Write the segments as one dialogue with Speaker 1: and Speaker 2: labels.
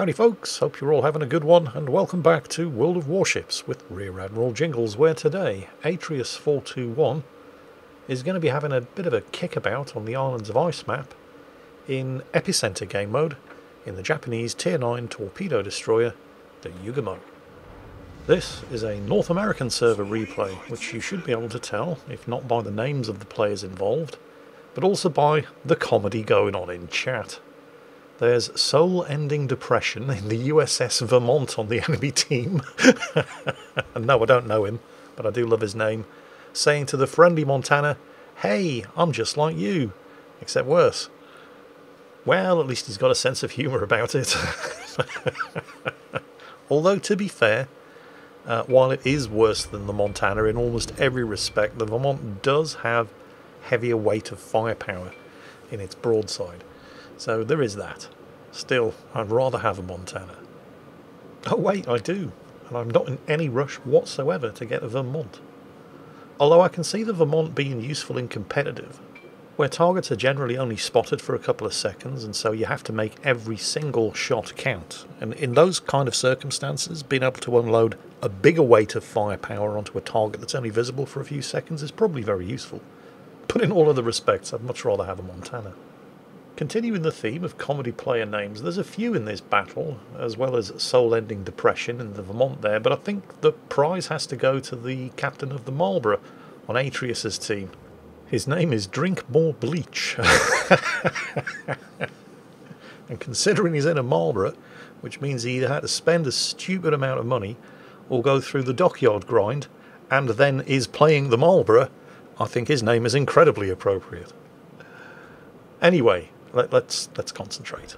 Speaker 1: Howdy folks, hope you're all having a good one and welcome back to World of Warships with Rear Admiral Jingles where today Atreus 421 is going to be having a bit of a kickabout on the Islands of Ice map in Epicenter game mode in the Japanese Tier 9 torpedo destroyer the Yugumo. This is a North American server replay which you should be able to tell if not by the names of the players involved but also by the comedy going on in chat. There's soul-ending depression in the USS Vermont on the enemy team. and no, I don't know him, but I do love his name. Saying to the friendly Montana, Hey, I'm just like you, except worse. Well, at least he's got a sense of humour about it. Although, to be fair, uh, while it is worse than the Montana in almost every respect, the Vermont does have heavier weight of firepower in its broadside. So there is that. Still, I'd rather have a Montana. Oh wait, I do. And I'm not in any rush whatsoever to get a Vermont. Although I can see the Vermont being useful in competitive, where targets are generally only spotted for a couple of seconds and so you have to make every single shot count. And in those kind of circumstances, being able to unload a bigger weight of firepower onto a target that's only visible for a few seconds is probably very useful. But in all other respects, I'd much rather have a Montana. Continuing the theme of comedy player names, there's a few in this battle, as well as soul-ending depression in the Vermont there, but I think the prize has to go to the captain of the Marlborough on Atreus's team. His name is Drink More Bleach. and considering he's in a Marlborough, which means he either had to spend a stupid amount of money or go through the dockyard grind, and then is playing the Marlborough, I think his name is incredibly appropriate. Anyway, let, let's let's concentrate.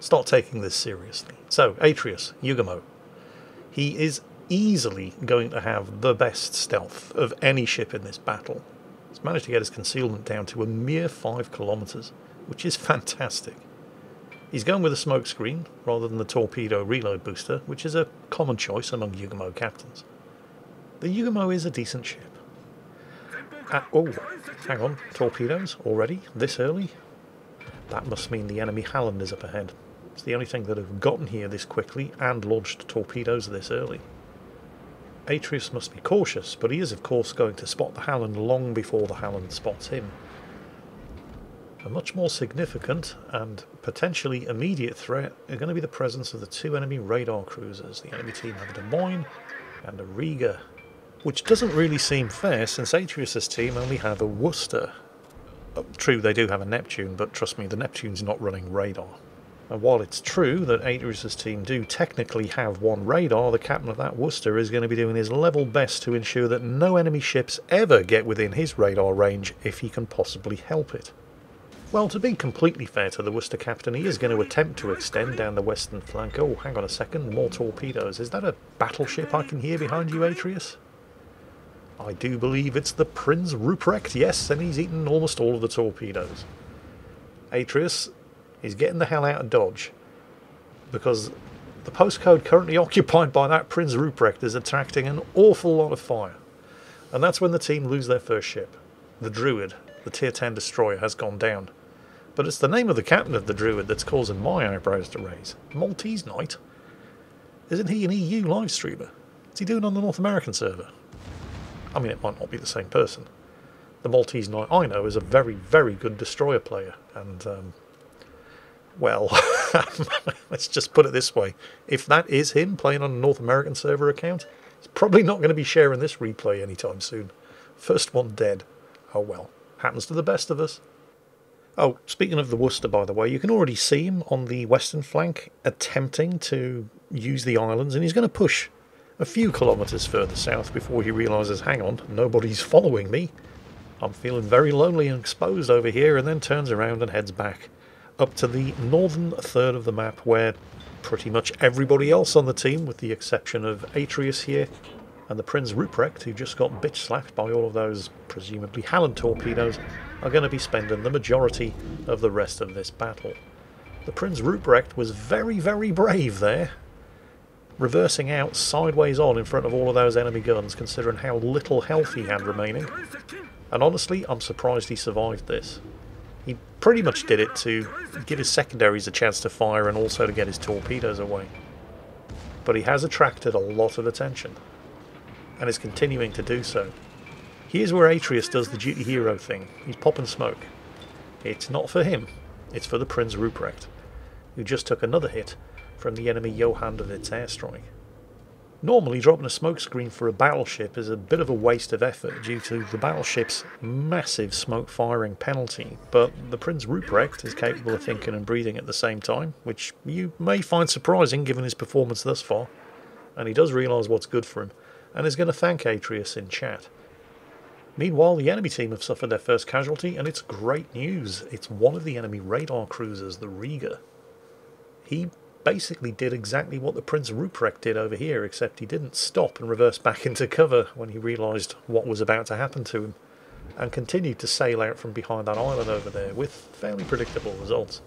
Speaker 1: Start taking this seriously. So, Atreus, Yugumo. He is easily going to have the best stealth of any ship in this battle. He's managed to get his concealment down to a mere 5 kilometres, which is fantastic. He's going with a smoke screen rather than the torpedo reload booster, which is a common choice among Yugumo captains. The Yugumo is a decent ship. Uh, oh, hang on, torpedoes already? This early? That must mean the enemy Halland is up ahead. It's the only thing that have gotten here this quickly and launched torpedoes this early. Atreus must be cautious, but he is of course going to spot the Halland long before the Halland spots him. A much more significant and potentially immediate threat are going to be the presence of the two enemy radar cruisers. The enemy team have a Des Moines and a Riga which doesn't really seem fair since Atreus's team only have a Worcester. True, they do have a Neptune, but trust me, the Neptune's not running radar. And while it's true that Atreus's team do technically have one radar, the captain of that Worcester is going to be doing his level best to ensure that no enemy ships ever get within his radar range if he can possibly help it. Well, to be completely fair to the Worcester captain, he is going to attempt to extend down the western flank. Oh, hang on a second, more torpedoes. Is that a battleship I can hear behind you, Atreus? I do believe it's the Prinz Ruprecht, yes, and he's eaten almost all of the torpedoes. Atreus is getting the hell out of Dodge because the postcode currently occupied by that Prinz Ruprecht is attracting an awful lot of fire. And that's when the team lose their first ship. The Druid, the Tier 10 destroyer, has gone down. But it's the name of the captain of the Druid that's causing my eyebrows to raise. Maltese Knight? Isn't he an EU live streamer? What's he doing on the North American server? I mean, it might not be the same person. The Maltese Knight I know is a very, very good destroyer player, and um, well, let's just put it this way: if that is him playing on a North American server account, he's probably not going to be sharing this replay anytime soon. First one dead. Oh well, happens to the best of us. Oh, speaking of the Worcester, by the way, you can already see him on the western flank attempting to use the islands, and he's going to push a few kilometres further south before he realises, hang on, nobody's following me. I'm feeling very lonely and exposed over here, and then turns around and heads back up to the northern third of the map where pretty much everybody else on the team, with the exception of Atreus here and the Prince Ruprecht, who just got bitch slapped by all of those presumably Halland torpedoes, are going to be spending the majority of the rest of this battle. The Prince Ruprecht was very, very brave there, reversing out sideways on in front of all of those enemy guns, considering how little health he had remaining. And honestly, I'm surprised he survived this. He pretty much did it to give his secondaries a chance to fire and also to get his torpedoes away. But he has attracted a lot of attention, and is continuing to do so. Here's where Atreus does the duty hero thing. He's popping smoke. It's not for him, it's for the Prince Ruprecht, who just took another hit from the enemy Johan de Witt's airstrike. Normally, dropping a smokescreen for a battleship is a bit of a waste of effort due to the battleship's massive smoke firing penalty, but the Prince Ruprecht is capable of thinking and breathing at the same time, which you may find surprising given his performance thus far, and he does realise what's good for him, and is going to thank Atreus in chat. Meanwhile, the enemy team have suffered their first casualty, and it's great news. It's one of the enemy radar cruisers, the Riga. He basically did exactly what the Prince Ruprecht did over here, except he didn't stop and reverse back into cover when he realised what was about to happen to him, and continued to sail out from behind that island over there with fairly predictable results.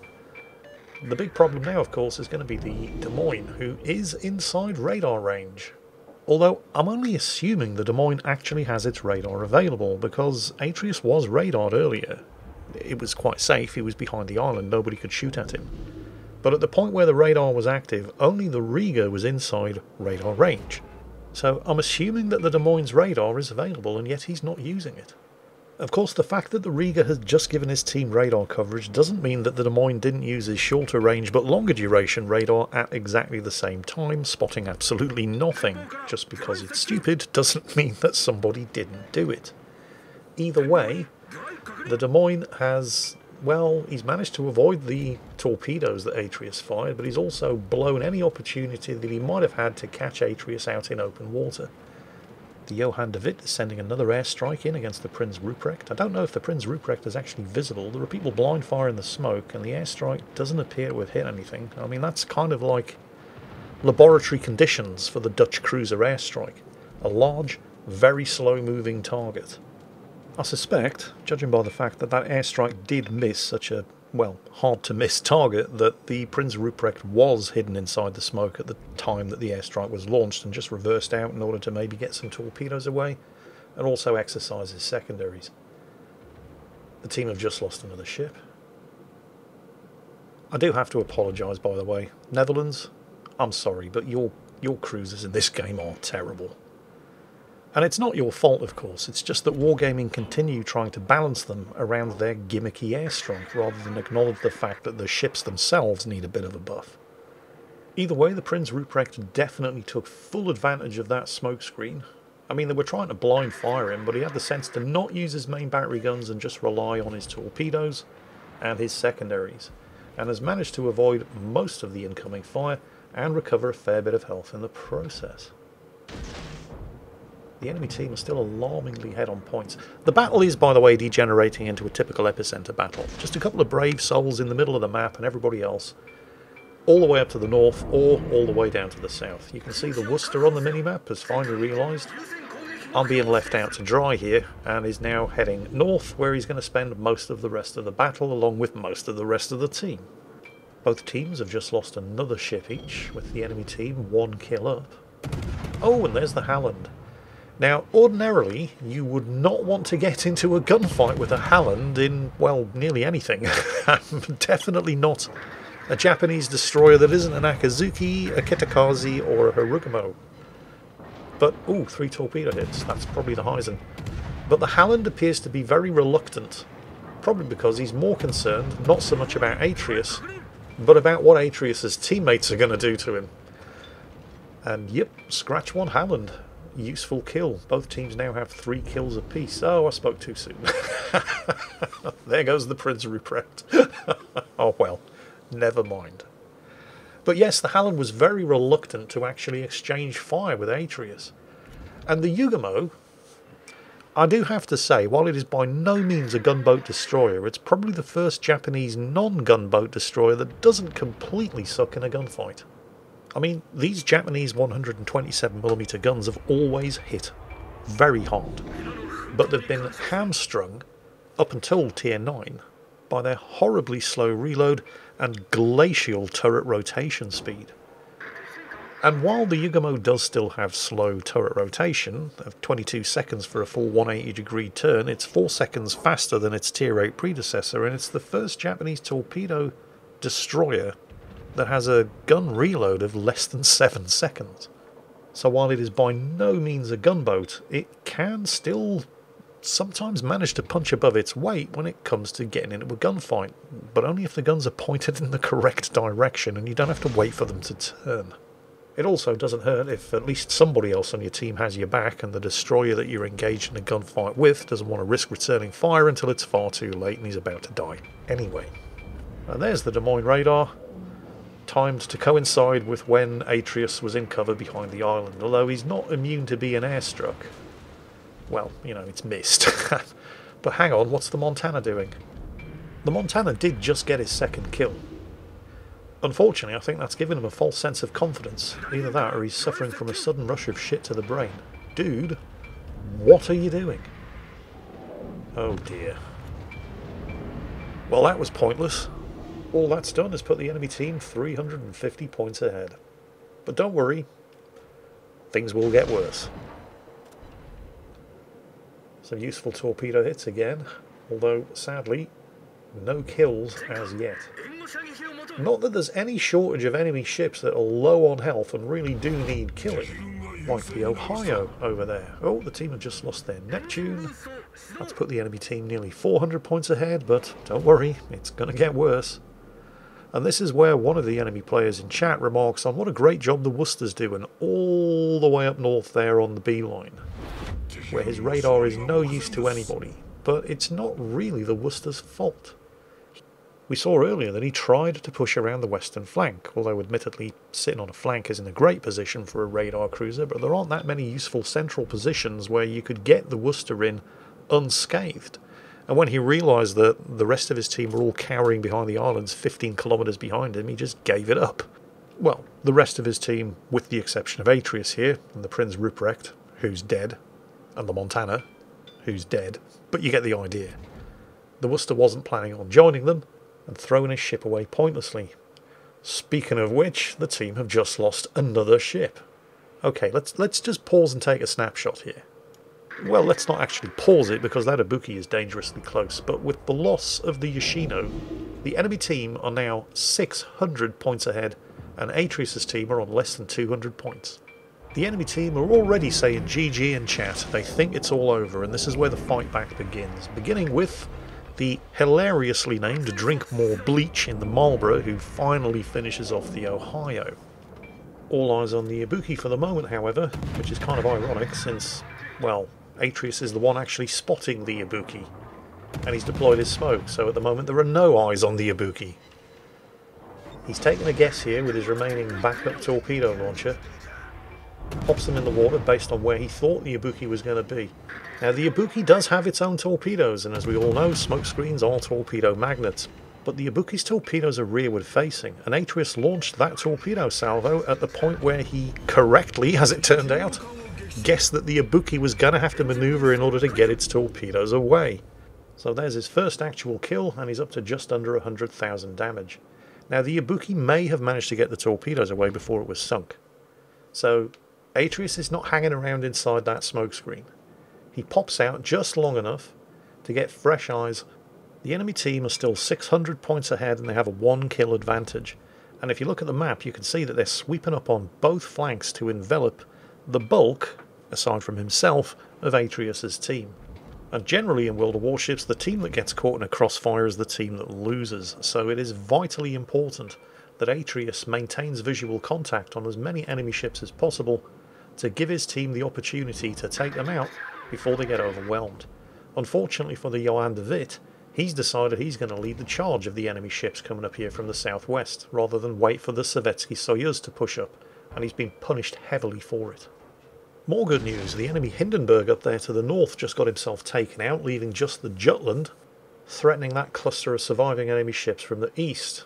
Speaker 1: The big problem now, of course, is going to be the Des Moines, who is inside radar range. Although I'm only assuming the Des Moines actually has its radar available, because Atreus was radared earlier. It was quite safe, he was behind the island, nobody could shoot at him. But at the point where the radar was active, only the Riga was inside radar range. So I'm assuming that the Des Moines radar is available and yet he's not using it. Of course, the fact that the Riga has just given his team radar coverage doesn't mean that the Des Moines didn't use his shorter range but longer duration radar at exactly the same time, spotting absolutely nothing. Just because it's stupid doesn't mean that somebody didn't do it. Either way, the Des Moines has well, he's managed to avoid the torpedoes that Atreus fired, but he's also blown any opportunity that he might have had to catch Atreus out in open water. The Johan de Witt is sending another airstrike in against the Prinz Ruprecht. I don't know if the Prinz Ruprecht is actually visible. There are people blind firing the smoke, and the airstrike doesn't appear to have hit anything. I mean, that's kind of like laboratory conditions for the Dutch cruiser airstrike. A large, very slow moving target. I suspect, judging by the fact that that airstrike did miss such a, well, hard to miss target, that the Prinz Ruprecht was hidden inside the smoke at the time that the airstrike was launched and just reversed out in order to maybe get some torpedoes away and also exercise his secondaries. The team have just lost another ship. I do have to apologise, by the way. Netherlands, I'm sorry, but your your cruisers in this game are terrible. And it's not your fault, of course, it's just that Wargaming continue trying to balance them around their gimmicky airstrike rather than acknowledge the fact that the ships themselves need a bit of a buff. Either way, the Prinz Ruprecht definitely took full advantage of that smokescreen. I mean, they were trying to blind fire him, but he had the sense to not use his main battery guns and just rely on his torpedoes and his secondaries, and has managed to avoid most of the incoming fire and recover a fair bit of health in the process. The enemy team are still alarmingly head on points. The battle is, by the way, degenerating into a typical epicenter battle. Just a couple of brave souls in the middle of the map and everybody else all the way up to the north or all the way down to the south. You can see the Worcester on the minimap has finally realised I'm being left out to dry here and is now heading north where he's going to spend most of the rest of the battle along with most of the rest of the team. Both teams have just lost another ship each with the enemy team one kill up. Oh, and there's the Halland. Now, ordinarily, you would not want to get into a gunfight with a Halland in, well, nearly anything. Definitely not a Japanese destroyer that isn't an Akizuki, a Kitakaze, or a Harugumo. But, ooh, three torpedo hits. That's probably the Heisen. But the Halland appears to be very reluctant, probably because he's more concerned not so much about Atreus, but about what Atreus's teammates are going to do to him. And yep, scratch one Halland useful kill. Both teams now have three kills apiece. Oh, I spoke too soon. there goes the Prince Ruprecht. oh well, never mind. But yes, the Halland was very reluctant to actually exchange fire with Atreus. And the Yugumo, I do have to say, while it is by no means a gunboat destroyer, it's probably the first Japanese non-gunboat destroyer that doesn't completely suck in a gunfight. I mean, these Japanese 127mm guns have always hit very hard, but they've been hamstrung up until tier 9 by their horribly slow reload and glacial turret rotation speed. And while the Yugumo does still have slow turret rotation of 22 seconds for a full 180 degree turn, it's 4 seconds faster than its Tier 8 predecessor, and it's the first Japanese torpedo destroyer that has a gun reload of less than 7 seconds. So while it is by no means a gunboat, it can still sometimes manage to punch above its weight when it comes to getting into a gunfight, but only if the guns are pointed in the correct direction and you don't have to wait for them to turn. It also doesn't hurt if at least somebody else on your team has your back and the destroyer that you're engaged in a gunfight with doesn't want to risk returning fire until it's far too late and he's about to die anyway. And there's the Des Moines radar, timed to coincide with when Atreus was in cover behind the island, although he's not immune to being airstruck. Well, you know, it's missed. but hang on, what's the Montana doing? The Montana did just get his second kill. Unfortunately, I think that's given him a false sense of confidence. Either that or he's suffering from a sudden rush of shit to the brain. Dude, what are you doing? Oh dear. Well, that was pointless. All that's done is put the enemy team 350 points ahead. But don't worry, things will get worse. Some useful torpedo hits again, although sadly, no kills as yet. Not that there's any shortage of enemy ships that are low on health and really do need killing, like the Ohio over there. Oh, the team have just lost their Neptune. That's put the enemy team nearly 400 points ahead, but don't worry, it's going to get worse. And this is where one of the enemy players in chat remarks on what a great job the Worcester's doing all the way up north there on the B line, where his radar is no use to anybody. But it's not really the Worcester's fault. We saw earlier that he tried to push around the western flank, although admittedly sitting on a flank isn't a great position for a radar cruiser, but there aren't that many useful central positions where you could get the Worcester in unscathed. And when he realised that the rest of his team were all cowering behind the islands 15 kilometres behind him, he just gave it up. Well, the rest of his team, with the exception of Atreus here, and the Prince Ruprecht, who's dead, and the Montana, who's dead, but you get the idea. The Worcester wasn't planning on joining them, and thrown his ship away pointlessly. Speaking of which, the team have just lost another ship. Okay, let's let's just pause and take a snapshot here. Well, let's not actually pause it because that Ibuki is dangerously close, but with the loss of the Yoshino, the enemy team are now 600 points ahead and Atreus' team are on less than 200 points. The enemy team are already saying GG in chat, they think it's all over and this is where the fight back begins, beginning with the hilariously named Drink More Bleach in the Marlborough, who finally finishes off the Ohio. All eyes on the Ibuki for the moment, however, which is kind of ironic since, well, Atreus is the one actually spotting the Ibuki, and he's deployed his smoke, so at the moment there are no eyes on the Ibuki. He's taken a guess here with his remaining backup torpedo launcher, pops them in the water based on where he thought the Ibuki was going to be. Now the Ibuki does have its own torpedoes, and as we all know, smoke screens are torpedo magnets. But the Ibuki's torpedoes are rearward facing, and Atreus launched that torpedo salvo at the point where he correctly, as it turned out, guessed that the Ibuki was going to have to maneuver in order to get its torpedoes away. So there's his first actual kill, and he's up to just under 100,000 damage. Now the Ibuki may have managed to get the torpedoes away before it was sunk. So Atreus is not hanging around inside that smokescreen. He pops out just long enough to get fresh eyes. The enemy team are still 600 points ahead and they have a one kill advantage. And if you look at the map, you can see that they're sweeping up on both flanks to envelop the bulk, aside from himself, of Atreus's team. And generally in World of Warships, the team that gets caught in a crossfire is the team that loses, so it is vitally important that Atreus maintains visual contact on as many enemy ships as possible to give his team the opportunity to take them out before they get overwhelmed. Unfortunately for the Johan de Witt, he's decided he's going to lead the charge of the enemy ships coming up here from the southwest, rather than wait for the Sovietsky Soyuz to push up, and he's been punished heavily for it. More good news, the enemy Hindenburg up there to the north just got himself taken out, leaving just the Jutland, threatening that cluster of surviving enemy ships from the east,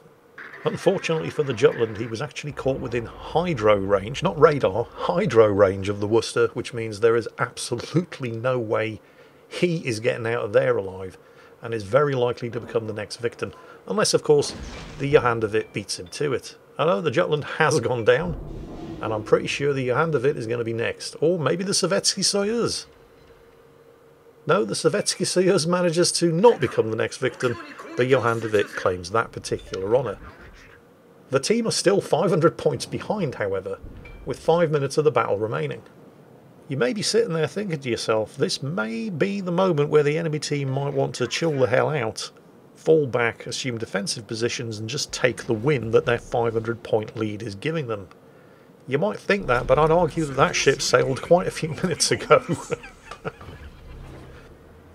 Speaker 1: Unfortunately for the Jutland, he was actually caught within hydro range, not radar, hydro range of the Worcester, which means there is absolutely no way he is getting out of there alive and is very likely to become the next victim. Unless, of course, the Johan de Witt beats him to it. I know the Jutland has gone down, And I'm pretty sure the Johan de is going to be next. Or maybe the Sovietsky Soyuz. No, the Sovietsky Soyuz manages to not become the next victim, but Johan de claims that particular honour. The team are still 500 points behind, however, with 5 minutes of the battle remaining. You may be sitting there thinking to yourself, this may be the moment where the enemy team might want to chill the hell out, fall back, assume defensive positions, and just take the win that their 500 point lead is giving them. You might think that, but I'd argue that that ship sailed quite a few minutes ago.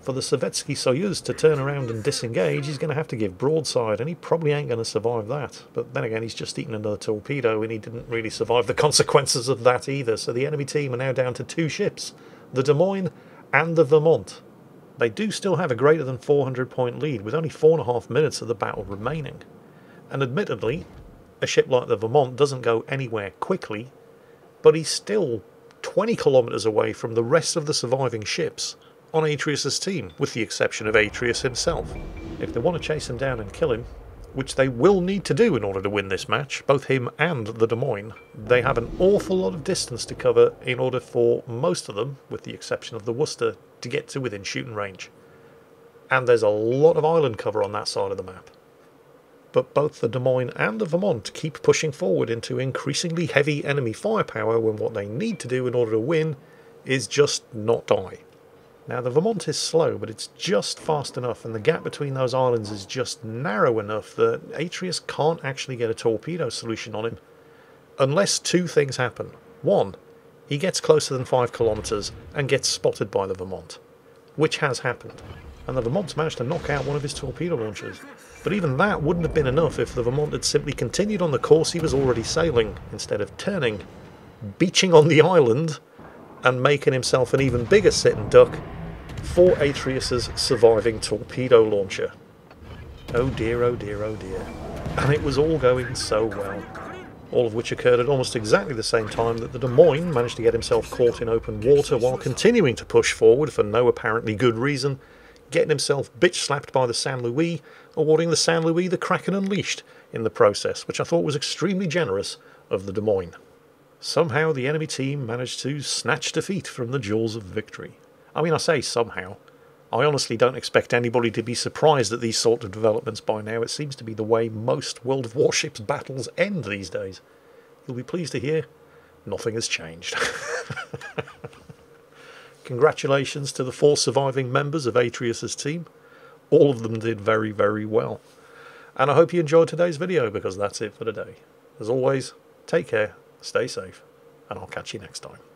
Speaker 1: For the Sovietsky Soyuz to turn around and disengage, he's going to have to give broadside, and he probably ain't going to survive that. But then again, he's just eaten another torpedo, and he didn't really survive the consequences of that either. So the enemy team are now down to two ships, the Des Moines and the Vermont. They do still have a greater than 400 point lead, with only four and a half minutes of the battle remaining. And admittedly, a ship like the Vermont doesn't go anywhere quickly, but he's still 20 kilometres away from the rest of the surviving ships on Atreus' team, with the exception of Atreus himself. If they want to chase him down and kill him, which they will need to do in order to win this match, both him and the Des Moines, they have an awful lot of distance to cover in order for most of them, with the exception of the Worcester, to get to within shooting range. And there's a lot of island cover on that side of the map. But both the Des Moines and the Vermont keep pushing forward into increasingly heavy enemy firepower when what they need to do in order to win is just not die. Now the Vermont is slow, but it's just fast enough, and the gap between those islands is just narrow enough that Atreus can't actually get a torpedo solution on him. Unless two things happen. One, he gets closer than five kilometres and gets spotted by the Vermont, which has happened. And the Vermont's managed to knock out one of his torpedo launchers. But even that wouldn't have been enough if the Vermont had simply continued on the course he was already sailing, instead of turning, beaching on the island, and making himself an even bigger sitting duck for Atreus's surviving torpedo launcher. Oh dear, oh dear, oh dear. And it was all going so well. All of which occurred at almost exactly the same time that the Des Moines managed to get himself caught in open water while continuing to push forward for no apparently good reason, getting himself bitch slapped by the San Luis, awarding the San Luis the Kraken Unleashed in the process, which I thought was extremely generous of the Des Moines. Somehow the enemy team managed to snatch defeat from the jaws of victory. I mean, I say somehow. I honestly don't expect anybody to be surprised at these sort of developments by now. It seems to be the way most World of Warships battles end these days. You'll be pleased to hear nothing has changed. Congratulations to the four surviving members of Atreus's team. All of them did very, very well. And I hope you enjoyed today's video because that's it for today. As always, take care, stay safe, and I'll catch you next time.